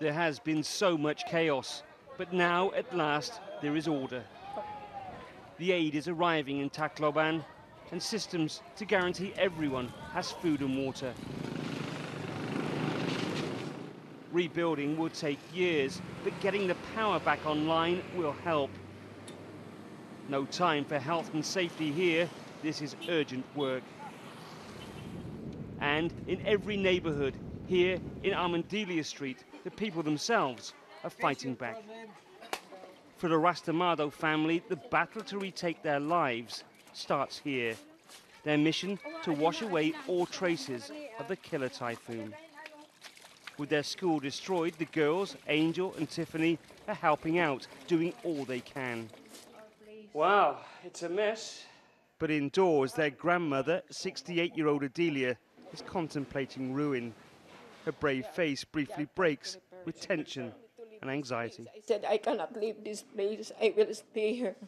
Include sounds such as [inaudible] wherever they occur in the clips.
There has been so much chaos, but now at last there is order. The aid is arriving in Tacloban and systems to guarantee everyone has food and water. Rebuilding will take years, but getting the power back online will help. No time for health and safety here. This is urgent work. And in every neighborhood, here in Armandilia Street, the people themselves are fighting back. For the Rastamado family, the battle to retake their lives starts here. Their mission to wash away all traces of the killer typhoon. With their school destroyed, the girls, Angel and Tiffany, are helping out, doing all they can. Wow, it's a mess. But indoors, their grandmother, 68 year old Adelia, is contemplating ruin. Her brave face briefly breaks with tension and anxiety. I said, I cannot leave this place. I will stay here. [laughs]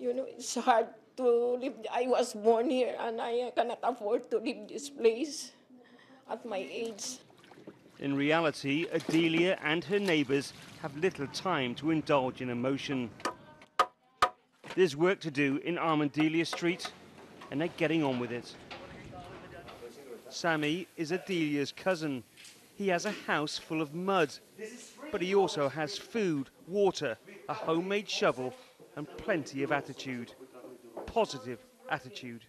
You know, it's hard to live. I was born here and I cannot afford to leave this place at my age. In reality, Adelia and her neighbours have little time to indulge in emotion. There's work to do in Armandilia Street, and they're getting on with it. Sammy is Adelia's cousin. He has a house full of mud, but he also has food, water, a homemade shovel, and plenty of attitude. Positive attitude.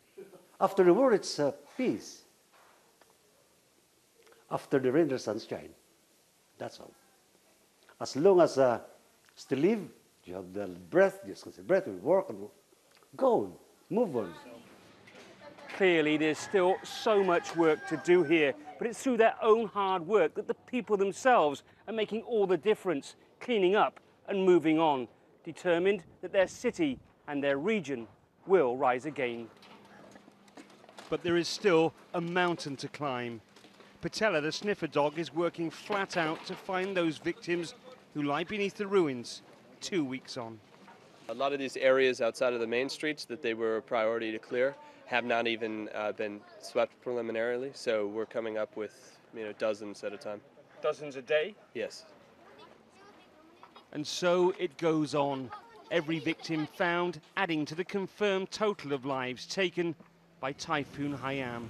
After the war, it's uh, peace. After the rain, there's sunshine. That's all. As long as uh, still live, you have the breath, just the breath, we work and go, move on. Clearly, there's still so much work to do here, but it's through their own hard work that the people themselves are making all the difference, cleaning up and moving on, determined that their city and their region will rise again. But there is still a mountain to climb. Patella, the sniffer dog, is working flat out to find those victims who lie beneath the ruins two weeks on. A lot of these areas outside of the main streets that they were a priority to clear have not even uh, been swept preliminarily, so we're coming up with you know dozens at a time. Dozens a day? Yes. And so it goes on. Every victim found, adding to the confirmed total of lives taken by Typhoon Haiyan.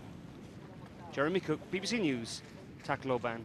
Jeremy Cooke, BBC News, Tacloban.